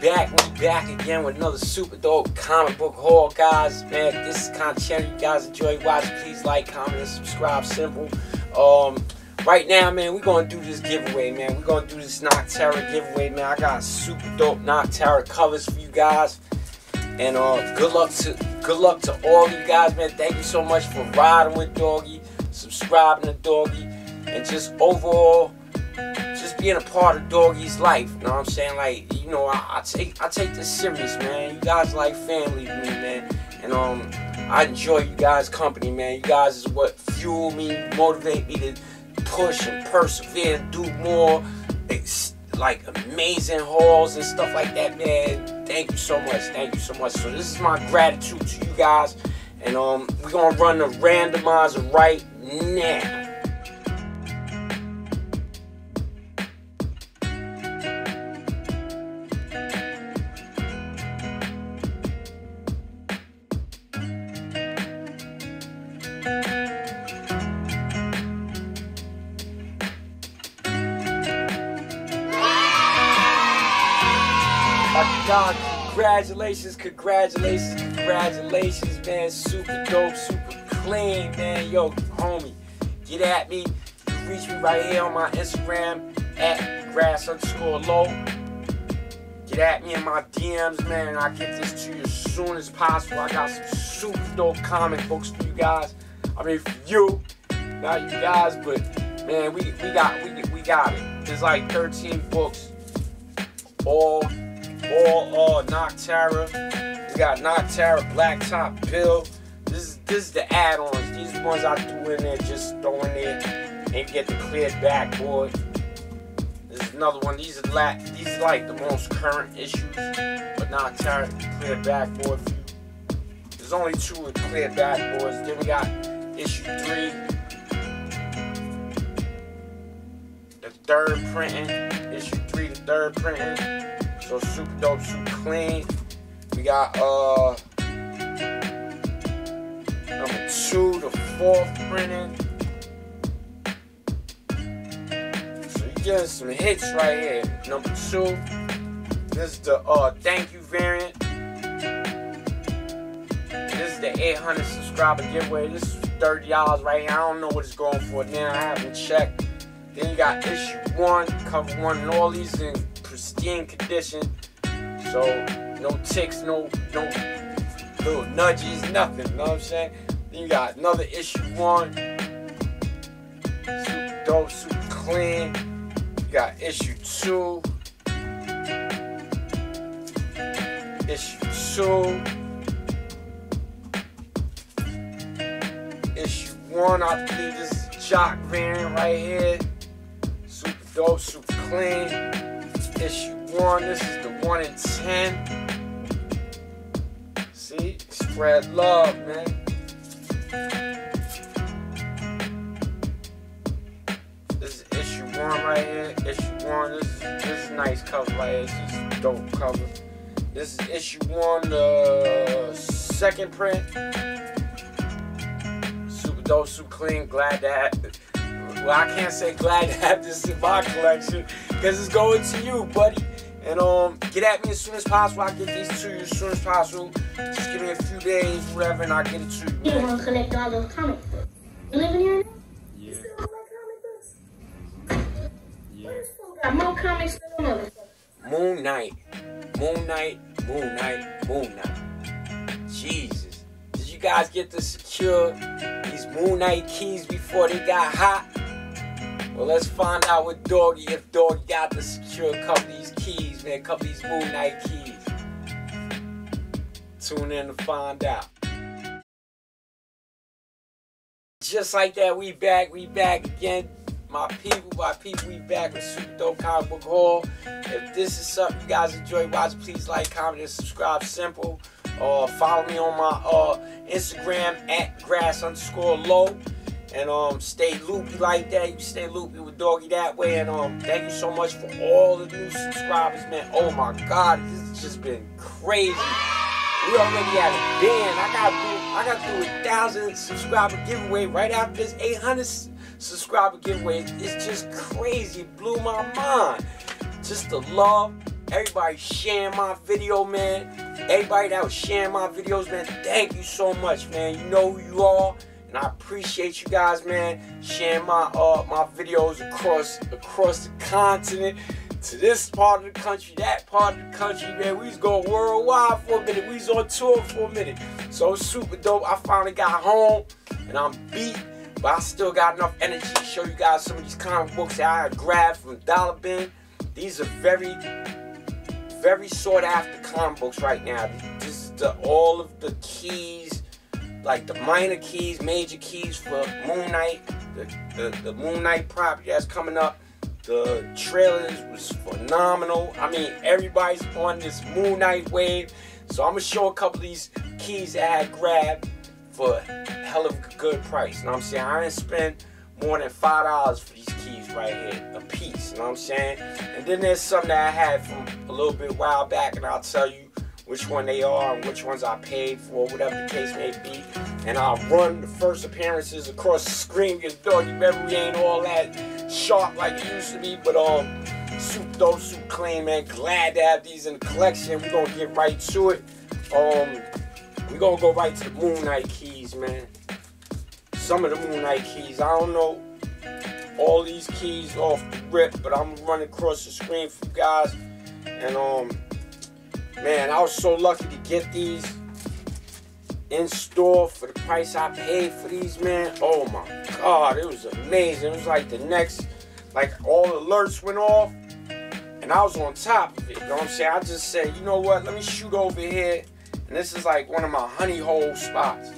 back, we back again with another super dope comic book haul, guys. Man, this is kind of channel you guys enjoy watching. Please like, comment, and subscribe. Simple. Um, right now, man, we're gonna do this giveaway, man. We're gonna do this Nocterra giveaway, man. I got super dope Nocterra covers for you guys. And uh, good luck to good luck to all you guys, man. Thank you so much for riding with Doggy, subscribing to Doggy, and just overall just being a part of Doggy's life. You know what I'm saying? Like, you know, I, I, take I take this serious, man. You guys like family to me, man. And um I enjoy you guys' company, man. You guys is what fuel me, motivate me to push and persevere and do more. It's like amazing hauls and stuff like that, man. Thank you so much. Thank you so much. So this is my gratitude to you guys. And um we're gonna run the randomizer right now. Congratulations, congratulations, congratulations, man. Super dope, super clean, man. Yo, homie, get at me. You reach me right here on my Instagram at grass underscore low. Get at me in my DMs, man, and I get this to you as soon as possible. I got some super dope comic books for you guys. I mean, for you, not you guys, but man, we we got we we got it. There's like 13 books, all all uh, Nocterra. We got Nocterra Blacktop Bill. This is this is the add-ons. These ones I threw in there, just throwing there and get the cleared backboard. This is another one. These are la these are like the most current issues, but Nocterra cleared backboard. There's only two with cleared backboards. Then we got issue three. The third printing. Issue three, the third printing. So super dope, super clean. We got uh number two, the fourth printing. So you getting some hits right here. Number two. This is the uh thank you variant. This is the 800 subscriber giveaway. This is $30 right here. I don't know what it's going for now. I haven't checked. Then you got issue one, cover one, and all these in pristine condition. So no ticks, no no little nudges, nothing. You know what I'm saying? Then you got another issue one. Super dope, super clean. You got issue two. Issue two. Issue one, I believe this is jock variant right here. Super dope, super clean. Issue one, this is the one in ten. See, spread love, man. This is issue one right here. Issue one, this is this is nice cover right here. This is dope cover. This is issue one, the second print. Super dope, super clean. Glad to have. Well, I can't say glad to have this in my collection because it's going to you, buddy. And um, get at me as soon as possible. I'll get these to you as soon as possible. Just give me a few days, whatever, and I'll get it to you. You want to collect all those comic books. You living here? Yeah. You still collect comic books? Yeah. What is still got more comics than the motherfuckers? Moon Knight. Moon Knight, Moon Knight, Moon Knight. Jesus. Did you guys get to secure these Moon Knight keys before they got hot? Well, let's find out with Doggy if Doggy got to secure a couple of these keys, man. A couple of these Moon Knight keys. Tune in to find out. Just like that, we back, we back again. My people, my people, we back with Super Dope Comic Book Haul. If this is something you guys enjoy watching, please like, comment, and subscribe. Simple. Uh, follow me on my uh, Instagram at grass underscore low. And um, stay loopy like that. You stay loopy with Doggy that way. And um, thank you so much for all the new subscribers, man. Oh my God, this has just been crazy. We already at a band. I got through, I got through a thousand subscriber giveaway right after this 800 subscriber giveaway. It's just crazy. Blew my mind. Just the love, Everybody sharing my video, man. Everybody that was sharing my videos, man. Thank you so much, man. You know who you are. And I appreciate you guys, man, sharing my uh my videos across across the continent to this part of the country, that part of the country, man. We was going worldwide for a minute. We was on tour for a minute. So super dope. I finally got home and I'm beat, but I still got enough energy to show you guys some of these comic books that I grabbed from Dollar Bin. These are very, very sought after comic books right now. This is the all of the keys, like the minor keys, major keys for Moon Knight, the, the, the Moon Knight property that's coming up. The trailers was phenomenal. I mean, everybody's on this Moon Knight wave. So I'm gonna show a couple of these keys that I grabbed for a hell of a good price. You know what I'm saying? I didn't spend more than five dollars for these keys right here, a piece. You know what I'm saying? And then there's something that I had from a little bit while back, and I'll tell you which one they are and which ones I paid for, whatever the case may be. And I'll run the first appearances across the screen because dog, you remember we ain't all that sharp like it used to be, but um soup dope, soup clean, man. Glad to have these in the collection. We're gonna get right to it. Um we're gonna go right to the Moon Knight keys, man. Some of the Moon Knight keys. I don't know all these keys off the rip, but I'm running across the screen for you guys. And um man, I was so lucky to get these in store for the price I paid for these, man. Oh my god, it was amazing. It was like the next, like all alerts went off, and I was on top of it. You know what I'm saying? I just said, you know what? Let me shoot over here, and this is like one of my honey hole spots.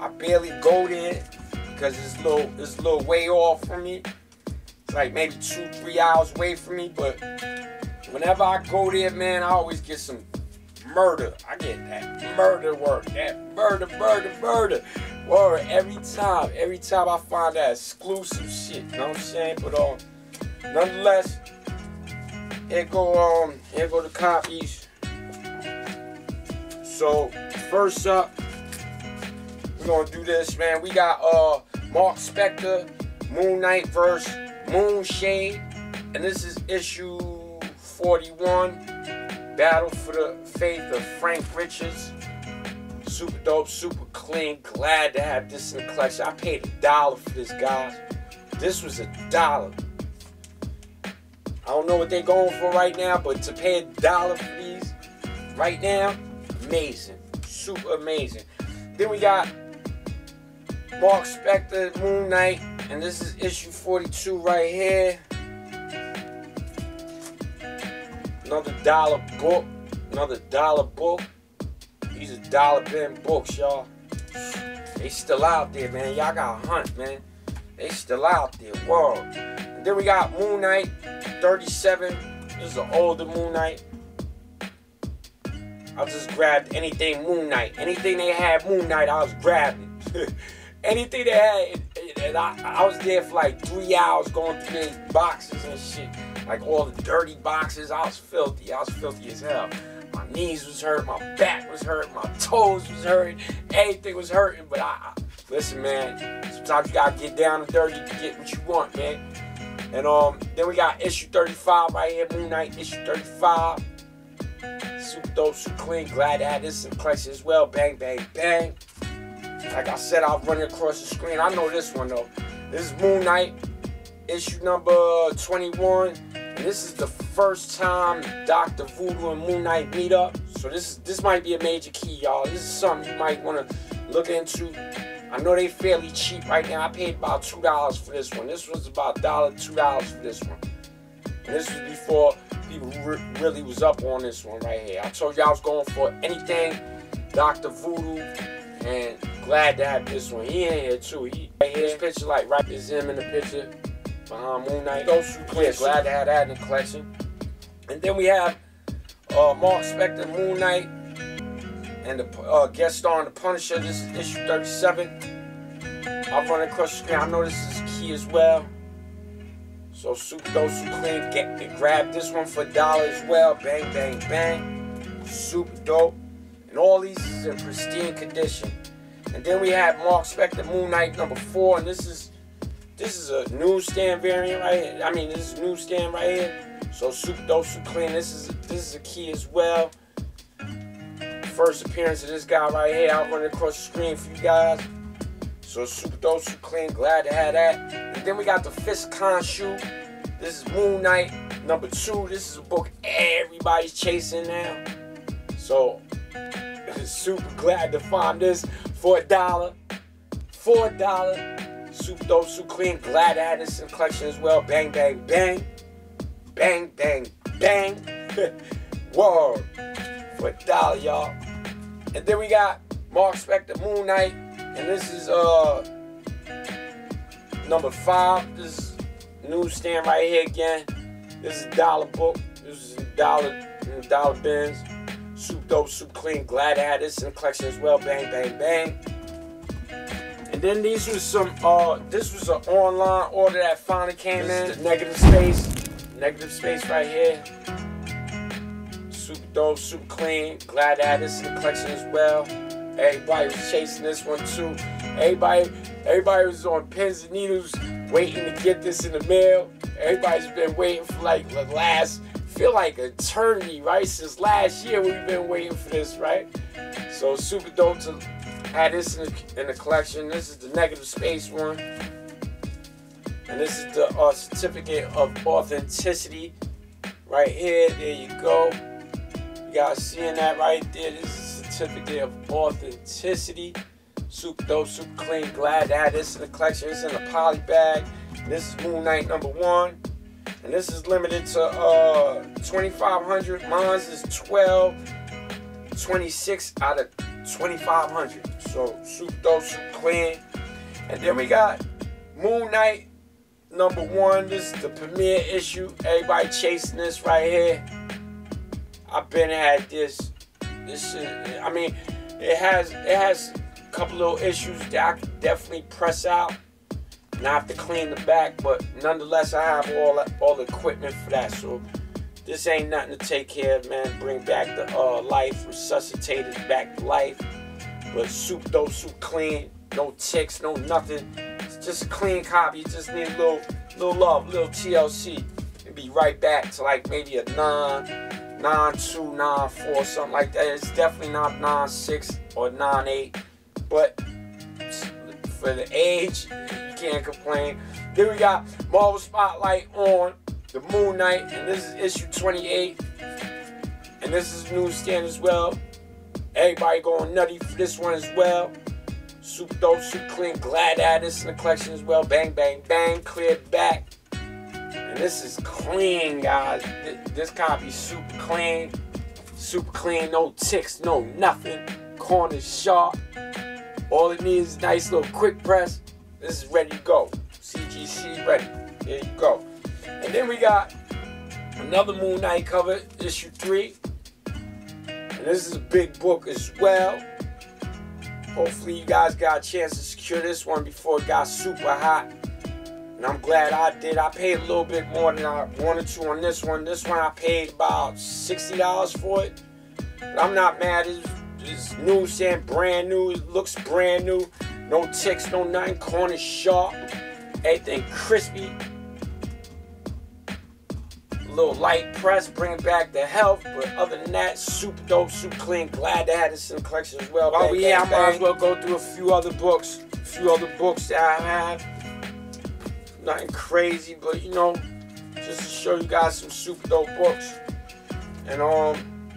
I barely go there because it's a little, it's a little way off from me. It's like maybe two, three hours away from me, but whenever I go there, man, I always get some murder. I get that murder work, that murder, murder, murder. Word every time, every time I find that exclusive shit. You know what I'm saying? But um, nonetheless, here go um, here go the copies. So first up, we're gonna do this, man. We got uh Marc Spector, Moon Knight verse Moonshade, and this is issue 41. Battle for the Faith of Frank Richards. Super dope, super clean. Glad to have this in the collection. I paid a dollar for this, guys. This was a dollar. I don't know what they're going for right now, but to pay a dollar for these right now, amazing. Super amazing. Then we got Marc Spector, Moon Knight, and this is issue 42 right here. Another dollar book. Another dollar book. These are dollar bin books, y'all. They still out there, man. Y'all gotta hunt, man. They still out there. World. And then we got Moon Knight 37. This is an older Moon Knight. I just grabbed anything Moon Knight. Anything they had Moon Knight, I was grabbing. anything they had, and I, I was there for like three hours going through these boxes and shit like all the dirty boxes. I was filthy. I was filthy as hell. My knees was hurt, my back was hurt, my toes was hurting, everything was hurting. But I, I listen, man. Sometimes you gotta get down and dirty to get what you want, man. And um, then we got issue 35 right here, Moon Knight, issue 35. Super dope, super clean. Glad to have this in collection as well. Bang, bang, bang. Like I said, I'll run it across the screen. I know this one though. This is Moon Knight issue number 21. This is the first time Dr. Voodoo and Moon Knight meet up. So this this might be a major key, y'all. This is something you might want to look into. I know they fairly cheap right now. I paid about two dollars for this one. This was about dollar, two dollars for this one. And this was before people re really was up on this one right here. I told you I was going for anything Dr. Voodoo, and glad to have this one. He in here too. He right here. Picture like right is him in the picture behind Moon Knight. Those who yeah, glad to have that in the collection. And then we have uh, Marc Spector, Moon Knight, and the uh, guest star on The Punisher. This is issue 37. I'll run across the screen. I know this is key as well. So super dope, super clean. Get, get grab this one for a dollar as well. Bang, bang, bang. Super dope. And all these is in pristine condition. And then we have Marc Spector, Moon Knight number four, and this is this is a newsstand variant right here. I mean, this is newsstand right here. So super dope, super clean. This is this is a key as well. First appearance of this guy right here. I'll run across the screen for you guys. So super dope, super clean. Glad to have that. And then we got the Fist Khonshu. This is Moon Knight number two. This is a book everybody's chasing now. So super glad to find this for a dollar. For a dollar. Super dope, Soup clean. Glad the collection as well. Bang, bang, bang. Bang, bang, bang. Whoa. For dollar, y'all. And then we got Marc Spector Moon Knight. And this is uh number five. This is newsstand right here again. This is dollar book. This is dollar dollar bins. Soup dope, soup clean. Glad the collection as well. Bang, bang, bang. Then these was some uh this was an online order that finally came this in. Negative space. Negative space right here. Super dope, super clean. Glad to have this in the collection as well. Everybody was chasing this one too. Everybody, everybody was on pins and needles waiting to get this in the mail. Everybody's been waiting for like the last, feel like eternity, right? Since last year we've been waiting for this, right? So super dope to have this in the, in the collection. This is the negative space one. And this is the uh, certificate of authenticity right here. There you go. You guys seeing that right there? This is a certificate of authenticity. Super dope, super clean. Glad to have this in the collection. It's in a poly bag. This is Moon Knight number one. And this is limited to uh, 2,500. Mine's is 12, 26 out of 2,500. So super dope, super clean. And then we got Moon Knight number one. This is the premiere issue. Everybody chasing this right here. I've been had this. This is, I mean, it has it has a couple little issues that I could definitely press out. And I have to clean the back, but nonetheless, I have all all the equipment for that. So this ain't nothing to take care of, man. Bring back the uh, life, resuscitate it back to life. But super dope, super clean, no ticks, no nothing. It's just a clean copy. You just need a little, little love, little TLC, and be right back to like maybe a nine, nine two, nine four, something like that. It's definitely not nine six or nine eight, but for the age, you can't complain. Then we got Marvel Spotlight on the Moon Knight, and this is issue 28. And this is newsstand as well. Everybody going nutty for this one as well. Super dope, super clean. Glad this in the collection as well. Bang, bang, bang. Cleared back. And this is clean, guys. This copy super clean. Super clean. No ticks, no nothing. Corners sharp. All it needs is nice little quick press. This is ready to go. CGC ready. There you go. And then we got another Moon Knight cover, issue three. And this is a big book as well. Hopefully you guys got a chance to secure this one before it got super hot. And I'm glad I did. I paid a little bit more than I wanted to on this one. This one I paid about $60 for it. But I'm not mad. It's, it's new, saying brand new. It looks brand new. No ticks, no nine corners sharp. Everything crispy little light press, bring back the health. But other than that, super dope, super clean. Glad to have this in the collection as well. While we here, I might as well go through a few other books. A few other books that I have. Nothing crazy, but you know, just to show you guys some super dope books. And um,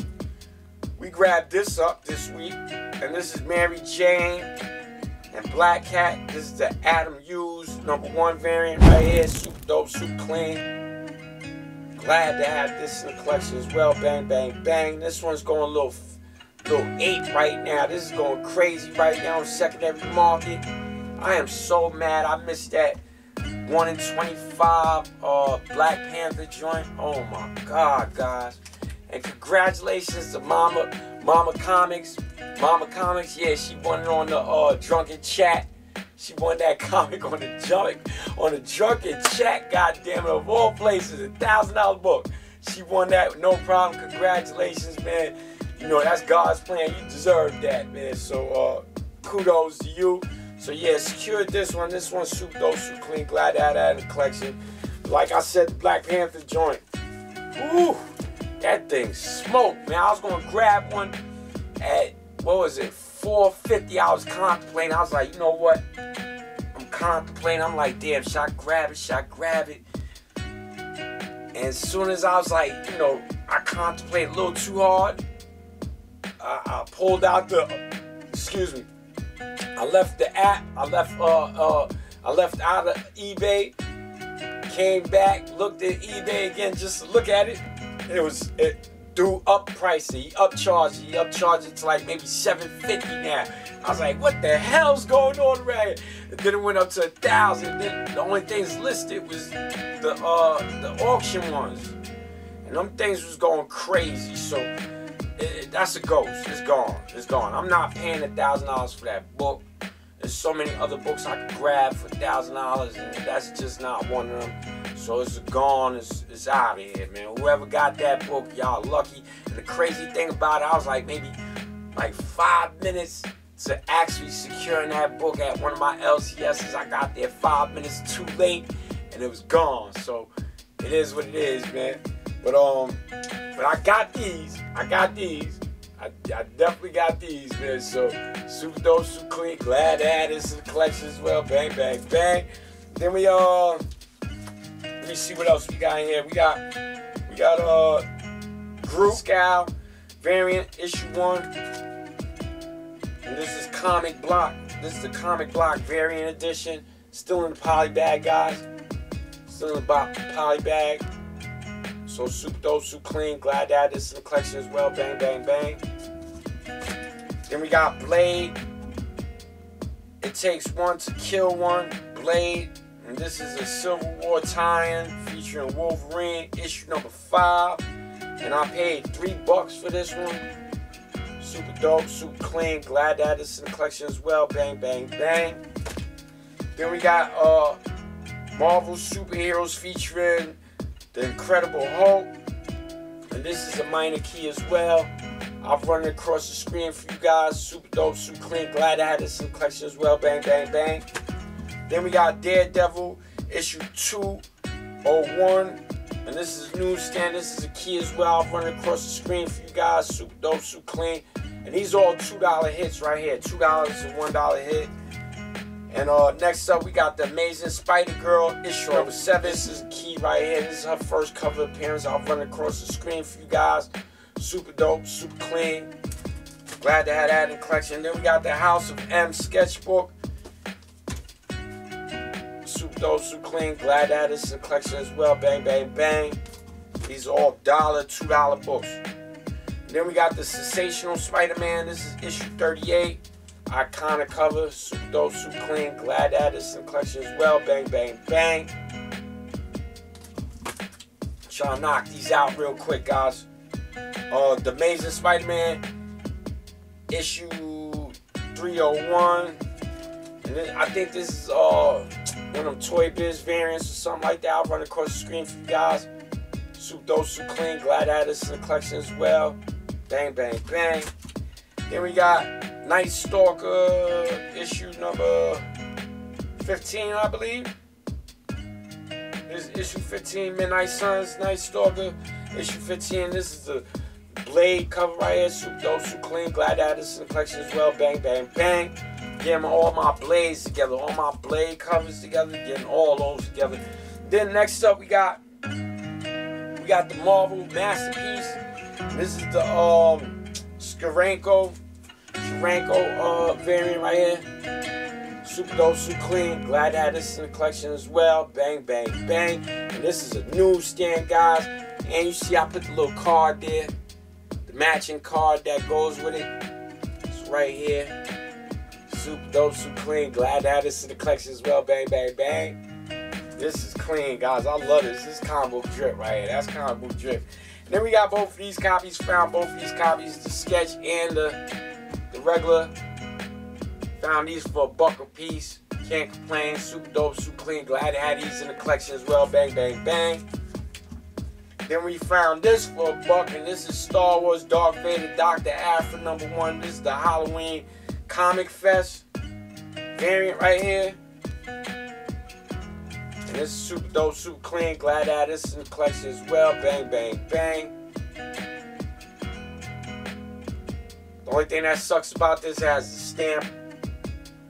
we grabbed this up this week, and this is Mary Jane and Black Cat. This is the Adam Hughes number one variant right here. Super dope, super clean. Glad to have this in the collection as well. Bang, bang, bang. This one's going a little, little eight right now. This is going crazy right now on secondary market. I am so mad. I missed that 1 in 25 uh, Black Panther joint. Oh my God, guys. And congratulations to Mama, Mama Comics. Mama Comics, yeah, she won it on the uh, Drunken Chat. She won that comic on the junk, on the drunken chat, goddamn it, of all places, a thousand dollar book. She won that no problem. Congratulations, man. You know, that's God's plan. You deserve that, man. So uh kudos to you. So yeah, secured this one. This one's super dope, super clean. Glad to that in the collection. Like I said, the Black Panther joint. Ooh, that thing smoked, man. I was gonna grab one at what was it, 450. I was contemplating. I was like, you know what? I'm contemplating. I'm like, damn, should I grab it? Should I grab it? And as soon as I was like, you know, I contemplated a little too hard. I, I pulled out the, excuse me, I left the app. I left, uh, uh, I left out of eBay. Came back, looked at eBay again, just to look at it. It was it do up pricey, upcharged, he upcharged it to like maybe 750 now. I was like, what the hell's going on right? Then it went up to a thousand. Then the only things listed was the uh the auction ones. And them things was going crazy. So it, it, that's a ghost. It's gone. It's gone. I'm not paying a thousand dollars for that book. There's so many other books I could grab for thousand dollars, and that's just not one of them. So it's gone. It's, it's out of here, man. Whoever got that book, y'all lucky. And the crazy thing about it, I was like maybe like five minutes to actually securing that book at one of my LCSs. I got there five minutes too late, and it was gone. So it is what it is, man. But um, but I got these. I got these. I, I definitely got these, man. So super dope, super clean. Glad to add this to the collection as well. Bang, bang, bang. Then we uh, let me see what else we got in here. We got we got uh, Groot Scowl variant issue one. And this is comic block. This is the comic block variant edition. Still in the poly bag, guys. Still in the poly bag. So super dope, super clean. Glad add this in the collection as well. Bang, bang, bang. Then we got Blade. It takes one to kill one. Blade. And this is a Civil War tie-in featuring Wolverine, issue number five. And I paid three bucks for this one. Super dope, super clean. Glad add this in the collection as well. Bang, bang, bang. Then we got uh Marvel superheroes featuring the Incredible Hulk. And this is a minor key as well. I've run across the screen for you guys. Super dope, super clean. Glad I had this in collection as well. Bang, bang, bang. Then we got Daredevil, issue 201. And this is newsstand. This is a key as well. I've run across the screen for you guys. Super dope, super clean. And these are all $2 hits right here. $2 and $1 hit. And uh, next up, we got the Amazing Spider Girl issue number seven. This is key right here. This is her first cover appearance. I'll run across the screen for you guys. Super dope, super clean. Glad to have that in collection. Then we got the House of M sketchbook. Super dope, super clean. Glad to have this in collection as well. Bang, bang, bang. These are all dollar, two dollar books. Then we got the Sensational Spider-Man. This is issue 38. Iconic cover, dope, super clean. Glad in collection as well. Bang, bang, bang. Trying to knock these out real quick, guys. Uh, the Amazing Spider-Man issue 301. And then I think this is uh one of them Toy Biz variants or something like that. I'll run across the screen for you guys. Super dope, super clean. Glad the collection as well. Bang, bang, bang. Then we got Night Stalker issue number 15, I believe. This is issue 15, Midnight Suns, Night Stalker, issue 15. This is the Blade cover right here. Super dope, super clean. Glad have this in the collection as well. Bang, bang, bang. Getting all my blades together, all my blade covers together, getting all those together. Then next up we got we got the Marvel Masterpiece. This is the um Steranko Steranko uh variant right here. Super dope, super clean. Glad to have this in the collection as well. Bang, bang, bang. And this is a newsstand, guys. And you see I put the little card there. The matching card that goes with it. It's right here. Super dope, super clean. Glad to have this in the collection as well. Bang, bang, bang. This is clean, guys. I love this. This book drip right here. That's combo drip. And then we got both of these copies. Found both of these copies, the sketch and the, the regular. Found these for a buck a piece. Can't complain. Super dope, super clean. Glad to have these in the collection as well. Bang, bang, bang. Then we found this for a buck, and this is Star Wars Darth Vader Dr. Aphra number one. This is the Halloween Comic Fest variant right here. And this is super dope, super clean. Glad to have this in the collection as well. Bang, bang, bang. The only thing that sucks about this has the stamp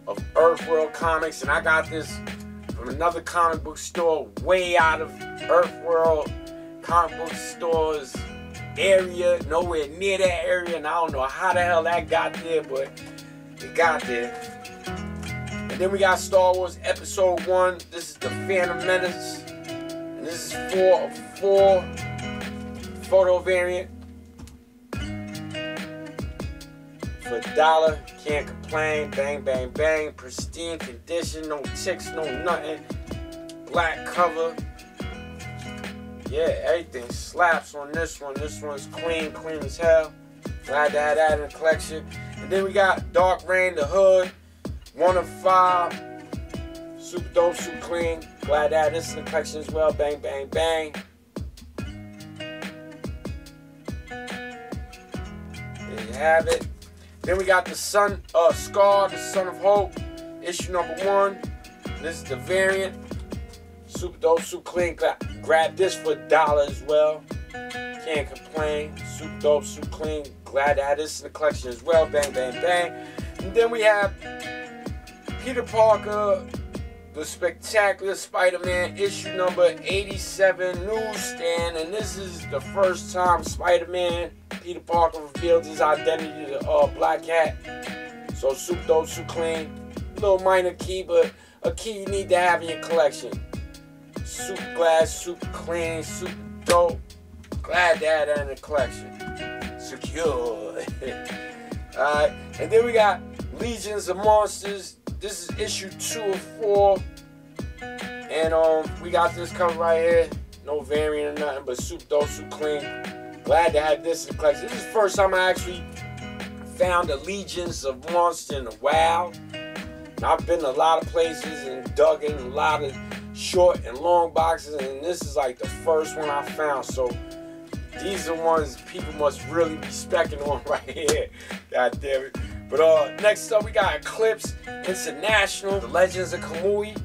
of Earthworld Comics, and I got this from another comic book store way out of Earthworld comic book stores area, nowhere near that area, and I don't know how the hell that got there, but it got there. Then we got Star Wars Episode 1. This is the Phantom Menace. And this is four four photo variant. For a dollar, can't complain. Bang, bang, bang. Pristine condition, no ticks, no nothing. Black cover. Yeah, everything slaps on this one. This one's clean, clean as hell. Glad to have that in the collection. And then we got Dark Reign, the hood. One of five. Super dope, super clean. Glad to have this in the collection as well. Bang, bang, bang. There you have it. Then we got the Sun, uh, Scar, the Son of Hope, issue number one. This is the variant. Super dope, super clean. Grab this for a dollar as well. Can't complain. Super dope, super clean. Glad to have this in the collection as well. Bang, bang, bang. And then we have Peter Parker, the Spectacular Spider-Man, issue number 87, newsstand. And this is the first time Spider-Man, Peter Parker revealed his identity to uh, Black Hat. So super dope, super clean. Little minor key, but a key you need to have in your collection. Super glass, super clean, super dope. Glad to have that in the collection. Secure. Alright, and then we got Legions of Monsters. This is issue two of four. And um, we got this cover right here. No variant or nothing, but super dope, super clean. Glad to have this in the collection. This is the first time I actually found Legions of Monsters in a while. And I've been a lot of places and dug in a lot of short and long boxes, and this is like the first one I found. So these are ones people must really be specking on right here. God damn it. But uh, next up we got Eclipse International, The Legends of Kamui.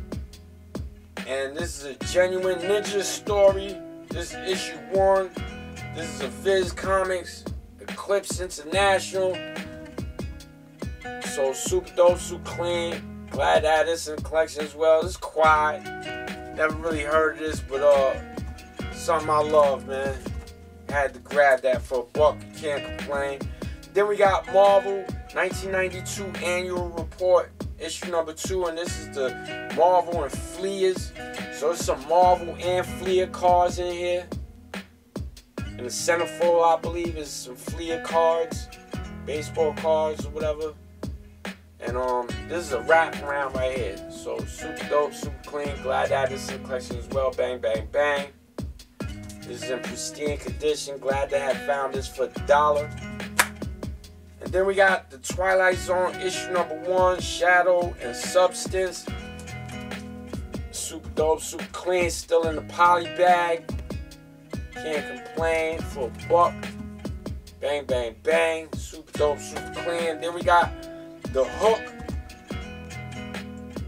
And this is a genuine ninja story. This is issue one. This is a Viz Comics, Eclipse International. So super dope, super clean. Glad to have this in the collection as well. It's quiet. Never really heard this, but uh, something I love, man. Had to grab that for a buck. Can't complain. Then we got Marvel 1992 Annual Report, issue number two, and this is the Marvel and Fleers. So there's some Marvel and Fleer cards in here. In the centerfold, I believe, is some Fleer cards, baseball cards or whatever. And um, this is a wrap around right here. So super dope, super clean. Glad to have this in collection as well. Bang, bang, bang. This is in pristine condition. Glad to have found this for a dollar. Then we got the Twilight Zone issue number one, Shadow and Substance. Super dope, super clean. Still in the poly bag. Can't complain for a buck. Bang, bang, bang. Super dope, super clean. Then we got the Hook,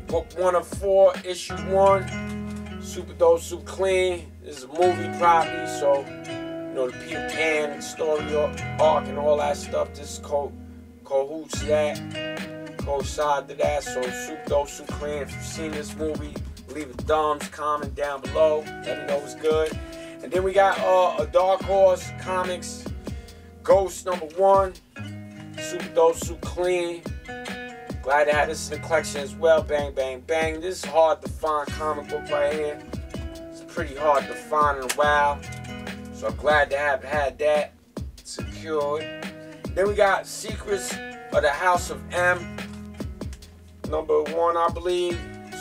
book one of four, issue one. Super dope, super clean. This is a movie property, so you know the Peter Pan story arc and all that stuff. This is co cahoots that, co-side to that. So super dope, super clean. If you've seen this movie, leave a thumbs, comment down below. Let me know it's good. And then we got uh, a Dark Horse Comics Ghost number one. Super dope, super clean. Glad to have this in the collection as well. Bang, bang, bang. This is hard to find comic book right here. It's pretty hard to find in a while. So I'm glad to have had that secured. Then we got Secrets of the House of M. Number one, I believe.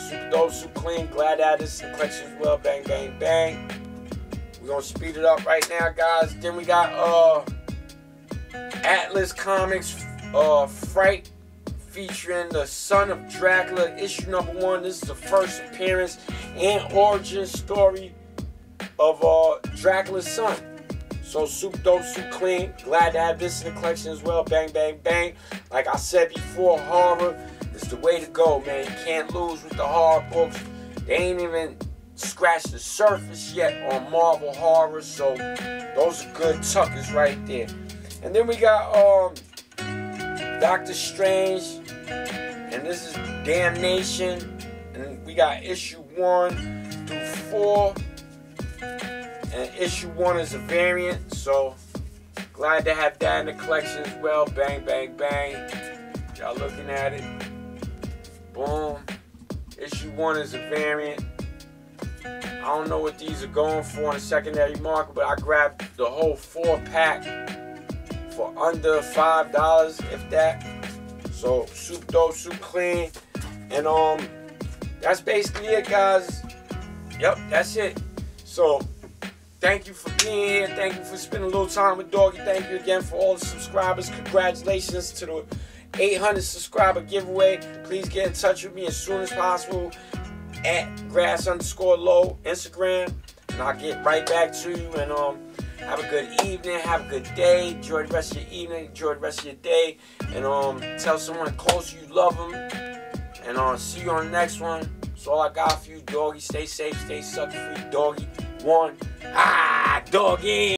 Super dope, super clean. Glad to have this in the collection as well. Bang, bang, bang. We're gonna speed it up right now, guys. Then we got uh Atlas Comics uh Fright featuring the Son of Dracula, issue number one. This is the first appearance and origin story of uh, Dracula's son. So super dope, soup, clean. Glad to have this in the collection as well. Bang, bang, bang. Like I said before, horror is the way to go, man. You can't lose with the horror books. They ain't even scratched the surface yet on Marvel Horror. So those are good tuckers right there. And then we got um Doctor Strange, and this is Damnation, and we got issue one through four. And issue one is a variant, so glad to have that in the collection as well. Bang, bang, bang. Y'all looking at it. Boom. Issue one is a variant. I don't know what these are going for in the secondary market, but I grabbed the whole four pack for under five dollars, if that. So super dope, super clean, and um, that's basically it, guys. Yep, that's it. So thank you for being here. Thank you for spending a little time with Doggy. Thank you again for all the subscribers. Congratulations to the 800 subscriber giveaway. Please get in touch with me as soon as possible at grass underscore low Instagram, and I'll get right back to you. And um, have a good evening, have a good day, enjoy the rest of your evening, enjoy the rest of your day, and um, tell someone close you love them. And um, see you on the next one. That's all I got for you, doggy. Stay safe, stay sucker free, doggy. One, ah, doggy.